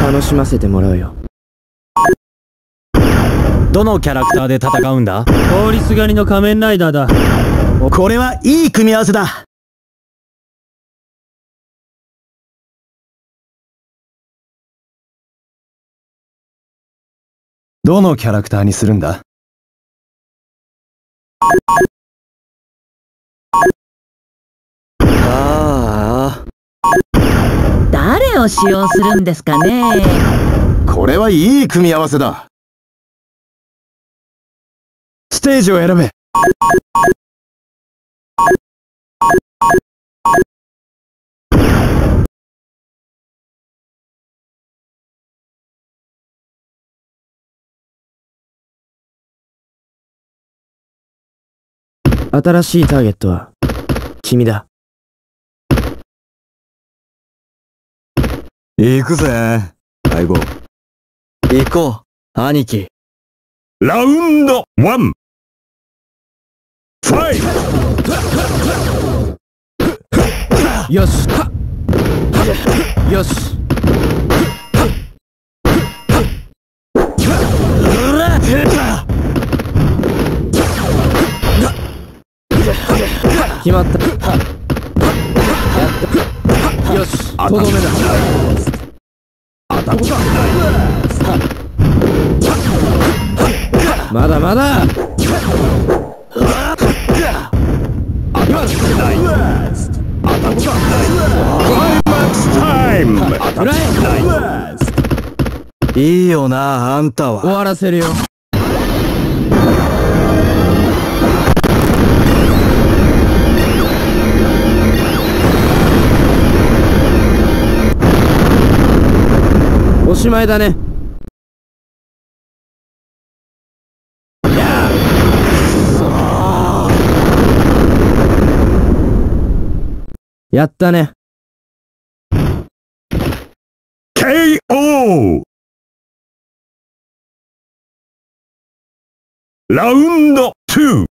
楽しませてもらうよ。どのキャラクターで戦うんだ？通りすがりの仮面ライダーだ。これはいい組み合わせだどのキャラクターにするんだ？使用するんですかね。これはいい組み合わせだ。ステージを選べ。新しいターゲットは、君だ。行くぜ。相棒行こう、兄貴。ラウンドワン。ファイよし。よし。決まった。よし、とどめだ。まだまだタイムフライいいよなあんたは終わらせるよ。しまいだね。やったね。KO ラウンド2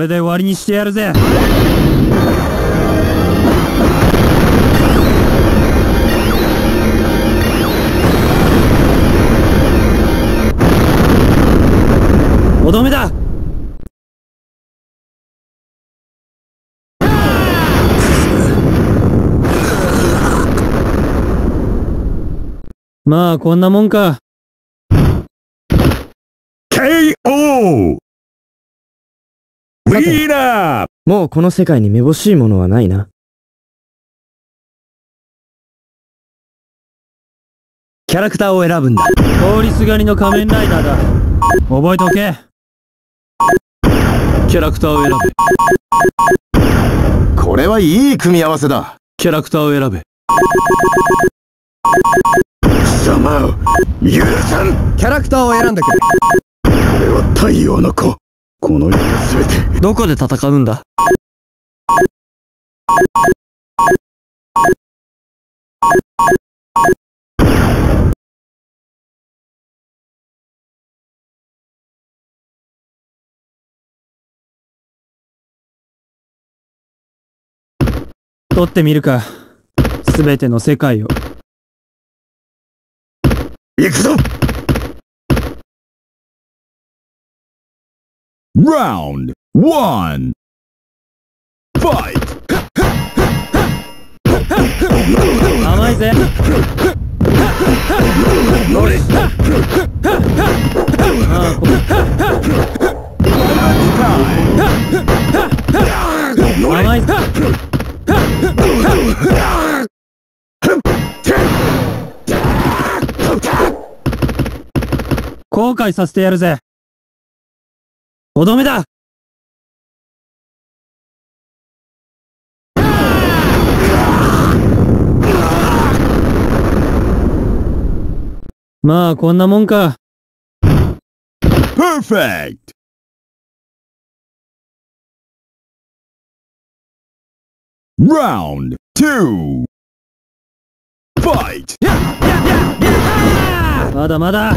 れで終わりにしてやるぜ。とどめだまあ、こんなもんか。KO ウィーナーもうこの世界にめぼしいものはないな。キャラクターを選ぶんだ。通りすがりの仮面ライダーだ。覚えておけ。キャラクターを選べ。これはいい組み合わせだ。キャラクターを選べ。貴様を許さん。キャラクターを選んでくれ。俺は太陽の子この世の全てどこで戦うんだ？取ってみるか。すべての世界を。行くぞ Round 1 Fight 甘いぜ。ああこ甘いぜ。後悔させてやるぜ。おどめだ。まあ、こんなもんか。Perfect! まだまだ。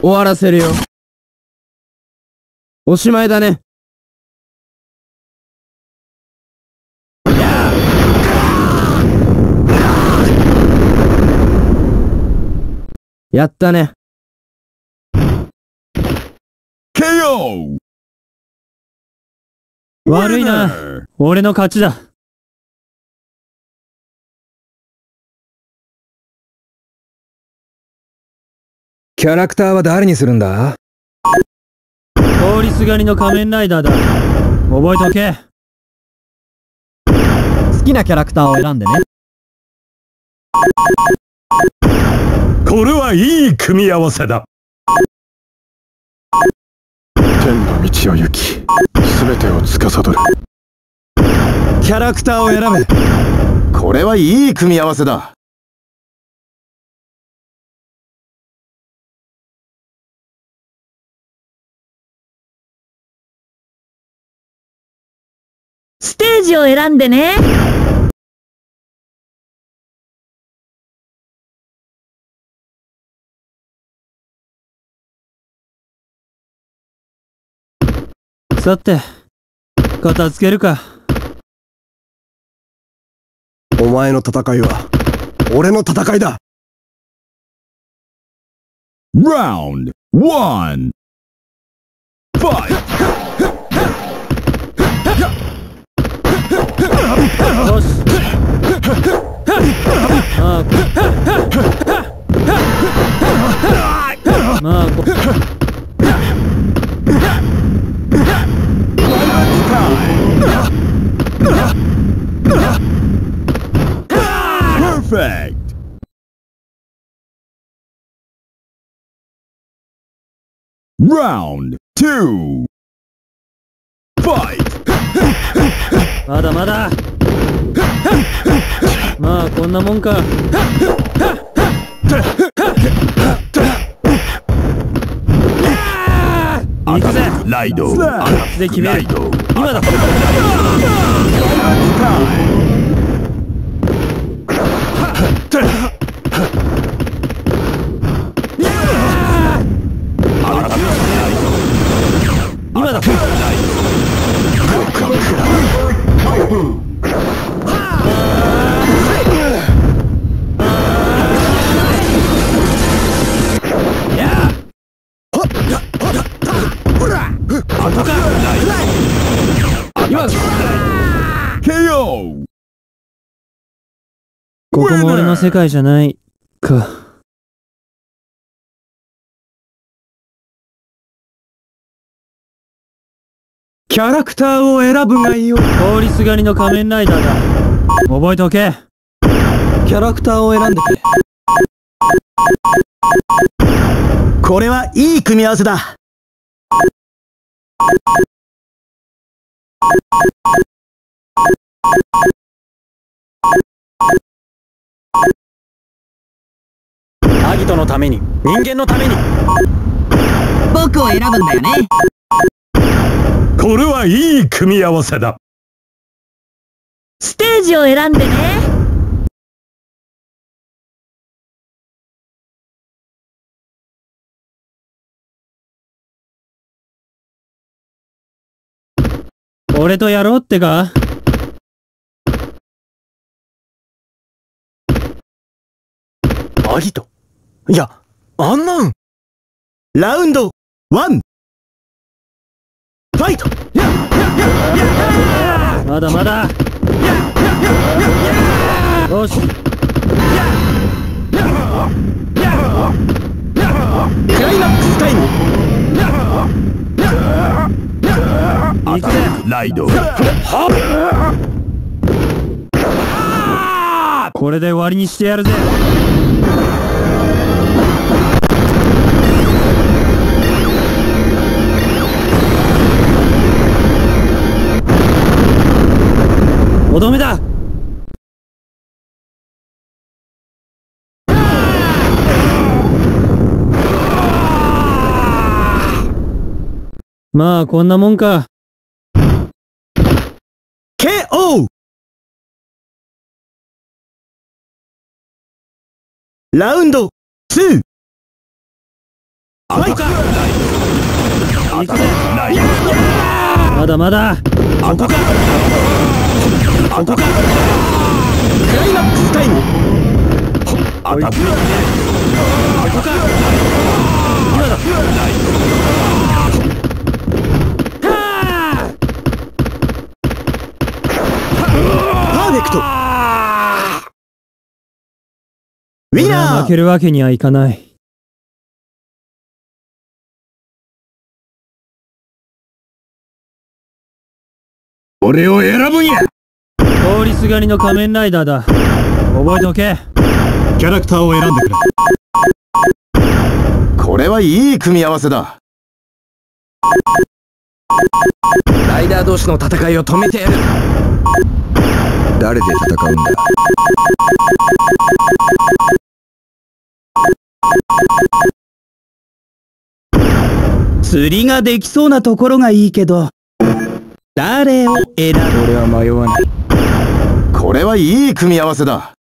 終わらせるよおしまいだねやったね KO! 悪いな。俺の勝ちだ。キャラクターは誰にするんだ？通りすがりの仮面ライダーだ。覚えとけ。好きなキャラクターを選んでね。これはいい組み合わせだ。天の道を行き全てを司る。キャラクターを選べ。これはいい組み合わせだステージを選んでね。さて、片付けるか。お前の戦いは、俺の戦いだ Round 1 Round two. Fight! まだまだ。まあ、こんなもんか。行くぜ。ライド。で決める。今だ。KO! ここも俺の世界じゃない。か。キャラクターを選ぶがよ通りすがりの仮面ライダーだ。覚えておけ。キャラクターを選んでくれこれはいい組み合わせだアギトのために人間のために僕を選ぶんだよね。これはいい組み合わせだステージを選んでね。俺とやろうってか？ありと。いや、あんなん。ラウンド。ワン。ファイト。まだまだよしクライマックスタイム行くぜライド。これで終わりにしてやるぜ。とどめだ！まあこんなもんか。KO! ラウンド 2! 行くぜまだまだここかここかクライマックスタイムアタックここか今だパーフェクト。ウィナー。負けるわけにはいかない。俺を選ぶんや。通りすがりの仮面ライダーだ。覚えておけ。キャラクターを選んでくれ。これはいい組み合わせだ。ライダー同士の戦いを止めてやる誰で戦うんだ？釣りができそうなところがいいけど誰を選ぶ？俺は迷わない。これはいい組み合わせだ。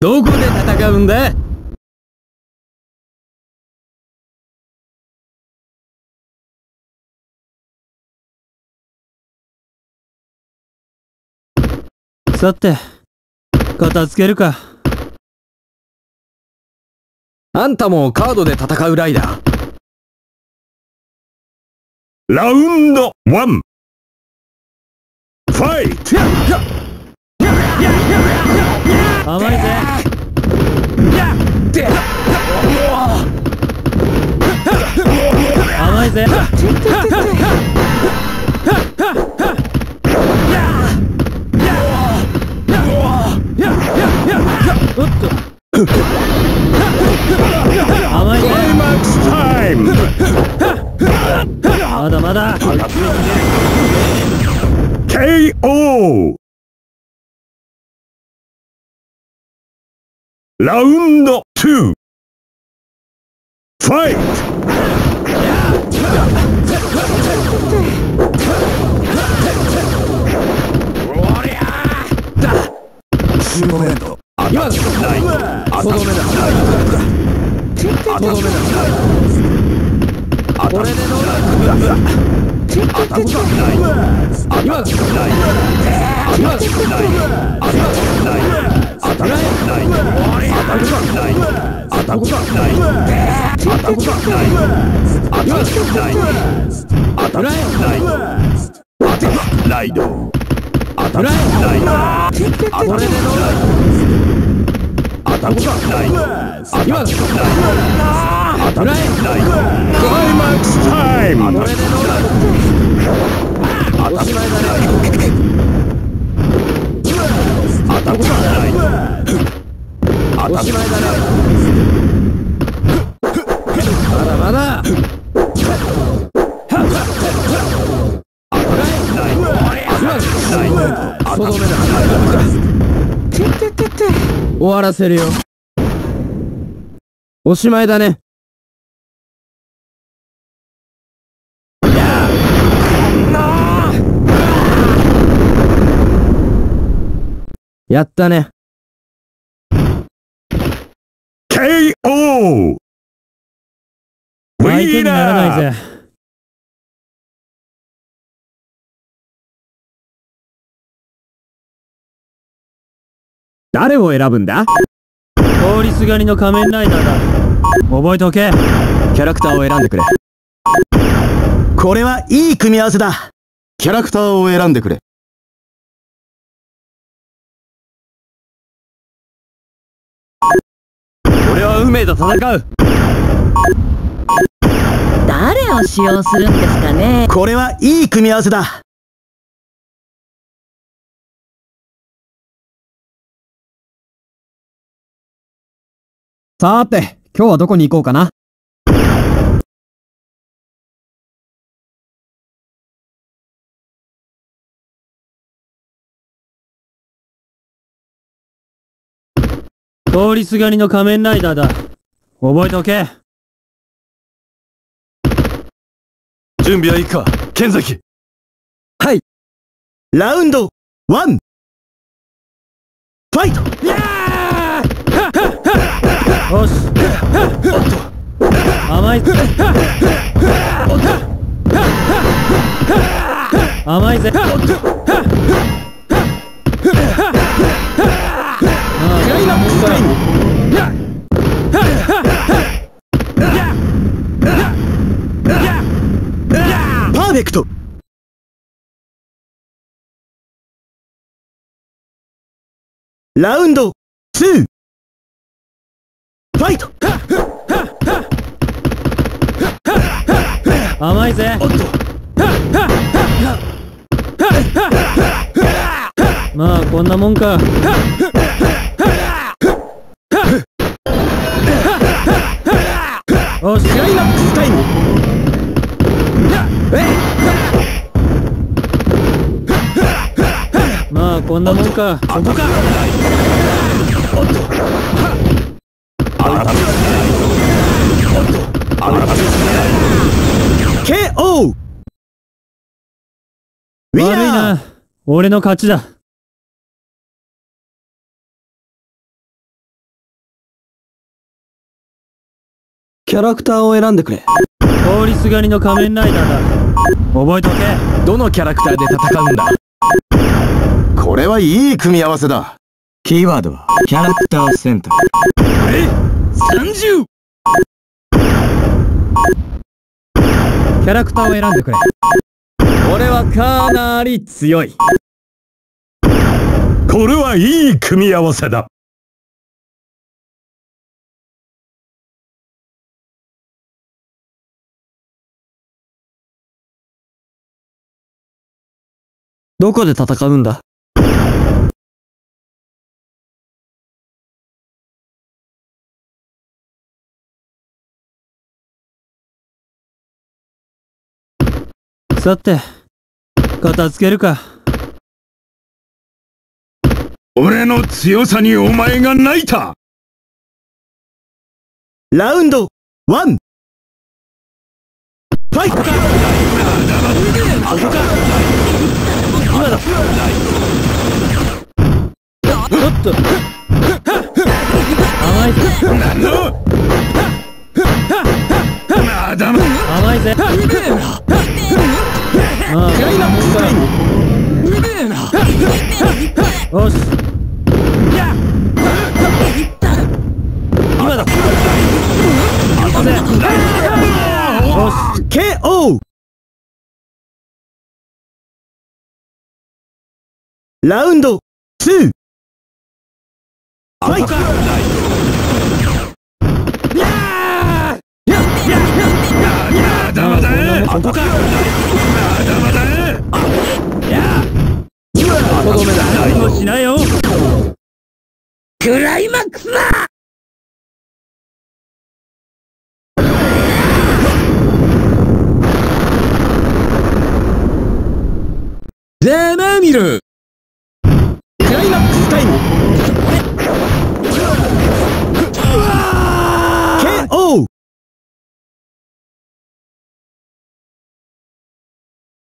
どこで戦うんだ？さて片付けるか。あんたもカードで戦うライダー。ラウンド1ファイト。甘いぜ甘いぜ。甘いぜラウンド2ファイト。今だとどめだとどめだこれでどうだ今だ今だライドこれでどうだ今だクライマックスタイムこれでどうだおしまいおしまいだねまだまだ。とどめだ。終わらせるよおしまいだ。ねやったね。KO 相手にならないぜ誰を選ぶんだ?通りすがりの仮面ライダーだ。覚えておけ。キャラクターを選んでくれ。これはいい組み合わせだ。キャラクターを選んでくれ俺は運命と戦う。誰を使用するんですかね？これはいい組み合わせだ。さーて今日はどこに行こうかな？通りすがりの仮面ライダーだ。覚えておけ。準備はいいか剣崎ラウンドワンファイトよし。甘いぜ。甘いぜ。まあクライマックスタイムパーフェクトラウンドツーファイト甘いぜ。まあ、こんなもんか。よし。クライマックスタイムまあ、こんなもんか。ここか。KO ウィ悪いナーな。俺の勝ちだ。キャラクターを選んでくれ通りすがりの仮面ライダーだ。覚えておけ。どのキャラクターで戦うんだ？これはいい組み合わせだキーワードはキャラクターセンター 30! キャラクターを選んでくれ。俺はかなり強い。これはいい組み合わせだどこで戦うんだ？さて、片付けるか。俺の強さにお前が泣いた。ラウンドワン。ファイトんだまだま甘いぜ。ラウンドツーファイトまだまだここか。まだまだとどめだ。何もしないよ。クライマックスだてめえ見る。クライマックスタイム。KO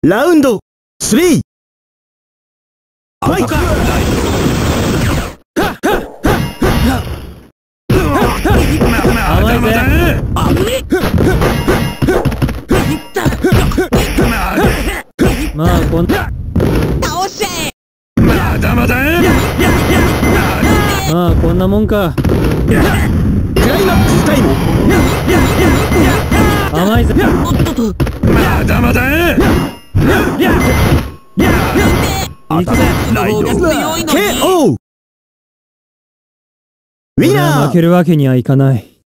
ラウンド。3ファイト。甘いぜ。まあ、こんな。倒せまだまだまあ、こんなもんか。クライマックスタイム甘いぜ。まだまだ行くぜ。方が強いのに KO ウィナー負けるわけにはいかない。